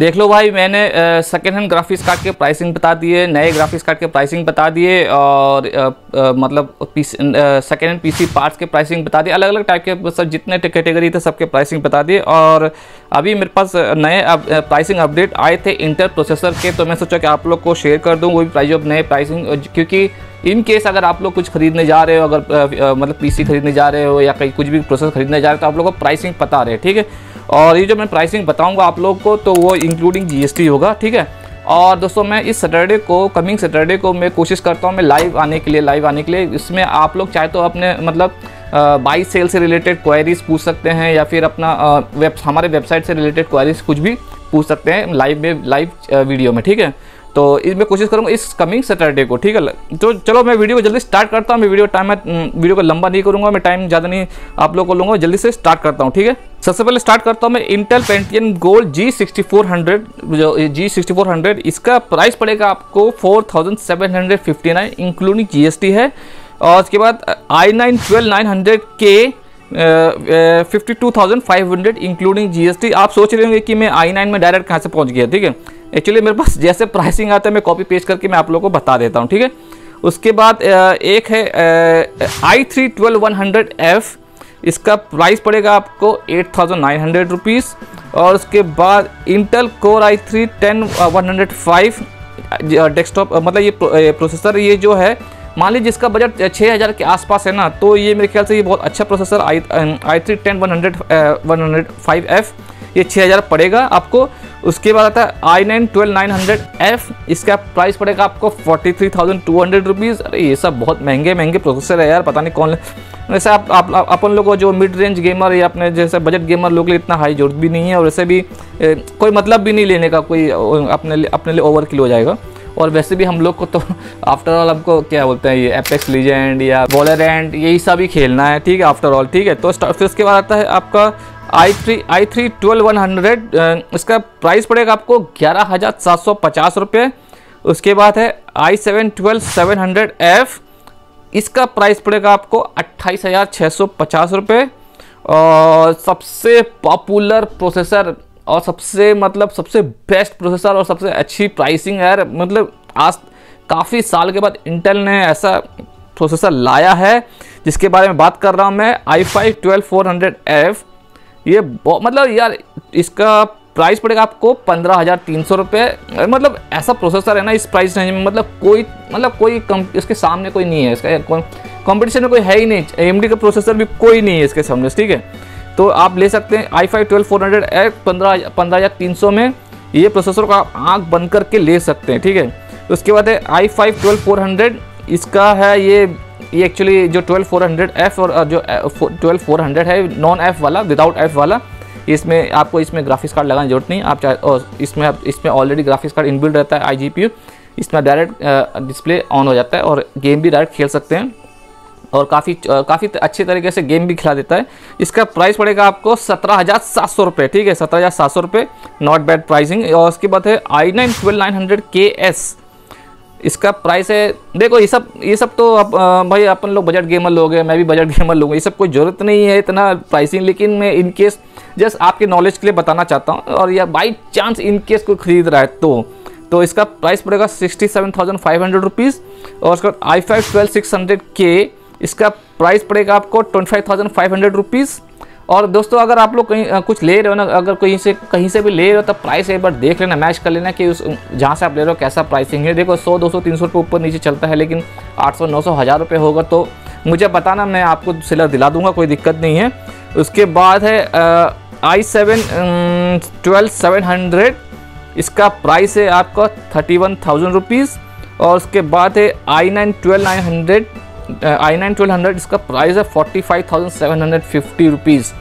देख लो भाई मैंने सेकेंड हैंड ग्राफिक्स कार्ड के प्राइसिंग बता दिए नए ग्राफिक्स कार्ड के प्राइसिंग बता दिए और आ, आ, मतलब सेकेंड हैंड पीसी पार्ट्स के प्राइसिंग बता दिए अलग अलग टाइप के सब जितने कैटेगरी थे सबके प्राइसिंग बता दिए और अभी मेरे पास नए अब, प्राइसिंग अपडेट आए थे इंटर प्रोसेसर के तो मैं सोचा कि आप लोग को शेयर कर दूँ वो भी प्राइस ऑफ़ नए प्राइसिंग क्योंकि इन केस अगर आप लोग कुछ खरीदने जा रहे हो अगर मतलब पीसी खरीदने जा रहे हो या कहीं कुछ भी प्रोसेसर खरीदने जा रहे हो तो आप लोग को प्राइसिंग पता रहे ठीक है? और ये जो मैं प्राइसिंग बताऊँगा आप लोग को तो वो इंक्लूडिंग जीएसटी होगा, ठीक है? और दोस्तों, मैं इस सैटरडे को कमिंग सैटरडे को मैं कोशिश करता हूँ, मैं लाइव आने के लिए लाइव आने के लिए। इसमें आप लोग चाहे तो अपने मतलब बाई सेल से रिलेटेड क्वायरीज पूछ सकते हैं, या फिर अपना वेब हमारे वेबसाइट से रिलेटेड क्वायरीज कुछ भी पूछ सकते हैं लाइव में लाइव वीडियो में, ठीक है? तो इसमें कोशिश करूँगा इस कमिंग सैटरडे को, ठीक है? तो चलो मैं वीडियो को जल्दी स्टार्ट करता हूँ, मैं वीडियो टाइम वीडियो को लंबा नहीं करूँगा, मैं टाइम ज़्यादा नहीं आप लोग को लूँगा, जल्दी से स्टार्ट करता हूँ, ठीक है? सबसे पहले स्टार्ट करता हूँ मैं Intel Pentium gold G sixty four hundred जो जी सिक्सटी फोर हंड्रेड इसका प्राइस पड़ेगा आपको four thousand seven hundred fifty nine including G S T है। और उसके बाद I nine twelve nine hundred K fifty two thousand five hundred including G S T आप सोच रहे होंगे कि मैं आई नाइन में डायरेक्ट कहाँ से पहुँच गया, ठीक है? एक्चुअली मेरे पास जैसे प्राइसिंग आता है, मैं कॉपी पेस्ट करके मैं आप लोगों को बता देता हूँ, ठीक है? उसके बाद एक है I three twelve one hundred F इसका प्राइस पड़ेगा आपको eight thousand nine hundred rupees और उसके बाद Intel core I three ten one hundred five desktop मतलब ये प्रोसेसर ये जो है, मान लीजिए जिसका बजट छः हज़ार के आसपास है ना तो ये मेरे ख्याल से ये बहुत अच्छा processor I I three ten one hundred one hundred five F ये छः हज़ार पड़ेगा आपको। उसके बाद आता है I nine twelve nine hundred F इसका प्राइस पड़ेगा आपको forty three thousand two hundred rupees अरे ये सब बहुत महँगे महँगे प्रोसेसर है यार पता नहीं कौन वैसे आप, आप, अपन लोगों को जो मिड रेंज गेमर या अपने जैसे बजट गेमर लोग इतना हाई ज़रूरत भी नहीं है और वैसे भी ए, कोई मतलब भी नहीं लेने का कोई अपने अपने लिए ओवर किल हो जाएगा। और वैसे भी हम लोग को तो आफ्टर ऑल हमको क्या बोलते हैं ये एपेक्स लीजेंड या बॉलर एंड यही सब ही खेलना है। ठीक है आफ्टर ऑल ठीक है। तो फिर उसके बाद आता है आपका I three I three twelve one hundred इसका प्राइस पड़ेगा आपको ग्यारह हज़ार सात सौ पचास रुपये। उसके बाद है I seven twelve seven hundred F इसका प्राइस पड़ेगा आपको अट्ठाईस हज़ार छः सौ पचास रुपये। और सबसे पॉपुलर प्रोसेसर और सबसे मतलब सबसे बेस्ट प्रोसेसर और सबसे अच्छी प्राइसिंग है मतलब आज काफ़ी साल के बाद इंटेल ने ऐसा प्रोसेसर लाया है, जिसके बारे में बात कर रहा हूँ मैं I five twelve four hundred F ये मतलब यार, इसका प्राइस पड़ेगा आपको पंद्रह हज़ार तीन सौ रुपये। मतलब ऐसा प्रोसेसर है ना, इस प्राइस रेंज में मतलब कोई मतलब कोई कम, इसके सामने कोई नहीं है इसका। कंपटीशन में कोई है ही नहीं। एम का प्रोसेसर भी कोई नहीं है इसके सामने, ठीक है? तो आप ले सकते हैं I five twelve four hundred A पंद्रह पंद्रह हज़ार तीन सौ में ये प्रोसेसर को आप आँख बंद करके ले सकते हैं, ठीक है? उसके बाद है I five twelve four hundred इसका है ये ये एक्चुअली जो ट्वेल्व फोर हंड्रेड एफ़ और जो ट्वेल्व फोर हंड्रेड है नॉन एफ़ वाला विदाउट एफ़ वाला, इसमें आपको इसमें ग्राफिक्स कार्ड लगाने की ज़रूरत नहीं, आप चाहे, और इसमें आप, इसमें ऑलरेडी ग्राफिक्स कार्ड इनबिल्ड रहता है आई जी पी इसमें डायरेक्ट डिस्प्ले ऑन हो जाता है और गेम भी डायरेक्ट खेल सकते हैं। और काफ़ी काफ़ी अच्छे तरीके से गेम भी खिला देता है। इसका प्राइस पड़ेगा आपको सत्रह हज़ार सात सौ रुपये ठीक है, सत्रह हज़ार सात सौ रुपये नॉट बैड प्राइसिंग और उसके बाद है I nine twelve nine hundred K S इसका प्राइस है। देखो ये सब ये सब तो आप, भाई अपन लोग बजट गेमर लोग हैं मैं भी बजट गेमर लोग ये सब कोई ज़रूरत नहीं है इतना प्राइसिंग लेकिन मैं इन केस जस्ट आपके नॉलेज के लिए बताना चाहता हूँ और या बाई चांस इन केस कोई खरीद रहा है तो तो इसका प्राइस पड़ेगा sixty seven thousand five hundred rupees और उसका I five twelve six hundred K इसका प्राइस पड़ेगा आपको twenty five thousand five hundred rupees और दोस्तों, अगर आप लोग कहीं कुछ ले रहे हो ना, अगर कहीं से कहीं से भी ले रहे हो तो प्राइस एक बार देख लेना मैच कर लेना कि उस, जहाँ से आप ले रहे हो, कैसा प्राइसिंग है। देखो, सौ, दो सौ, तीन सौ रुपये ऊपर नीचे चलता है, लेकिन आठ सौ, नौ सौ, हज़ार रुपये होगा तो मुझे बताना, मैं आपको सिलर दिला दूँगा, कोई दिक्कत नहीं है। उसके बाद है I seven twelve seven hundred इसका प्राइस है आपका थर्टी वन थाउज़ेंड रुपीज़ और उसके बाद है I nine twelve nine hundred I nine twelve hundred इसका प्राइस है forty five thousand seven hundred fifty rupees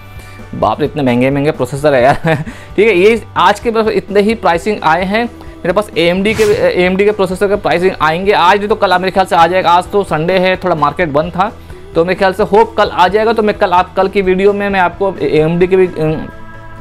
बाप इतने महँगे महँगे प्रोसेसर है यार। ठीक है, ये आज के बस इतने ही प्राइसिंग आए हैं। मेरे पास ए के ए के प्रोसेसर के प्राइसिंग आएँगे। आज तो कल मेरे ख्याल से आ जाएगा। आज तो संडे है, थोड़ा मार्केट बंद था। तो मेरे ख्याल से होप कल आ जाएगा। तो मैं कल आप, कल की वीडियो में मैं आपको ए के भी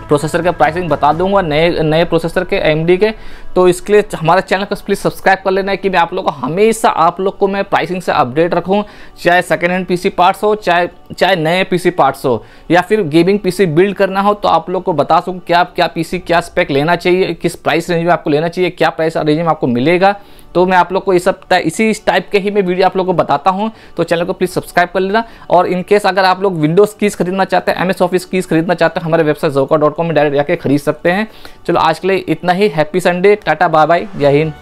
प्रोसेसर का प्राइसिंग बता दूँगा। नए नए प्रोसेसर के एम के। तो इसके लिए हमारे चैनल को प्लीज़ सब्सक्राइब कर लेना है कि मैं आप लोग को हमेशा आप लोग को मैं प्राइसिंग से अपडेट रखूँ, चाहे सेकेंड हैंड पीसी पार्ट्स हो, चाहे चाहे नए पीसी पार्ट्स हो, या फिर गेमिंग पीसी बिल्ड करना हो तो आप लोग को बता सकूँ क्या क्या पीसी क्या स्पेक लेना चाहिए, किस प्राइस रेंज में आपको लेना चाहिए, क्या प्राइस रेंज में आपको मिलेगा। तो मैं आप लोग को ये सब इसी टाइप के ही मैं वीडियो आप लोग को बताता हूँ तो चैनल को प्लीज़ सब्सक्राइब कर लेना। और इनकेस अगर आप लोग विंडोज़ कीज़ खरीदना चाहते हैं एम एस ऑफ़िस कीज़ खरीदना चाहते हैं, हमारे वेबसाइट जोका डॉट कॉम में डायरेक्ट जाके खरीद सकते हैं। चलो आज के लिए इतना ही happy Sunday tata bye bye जय हिंद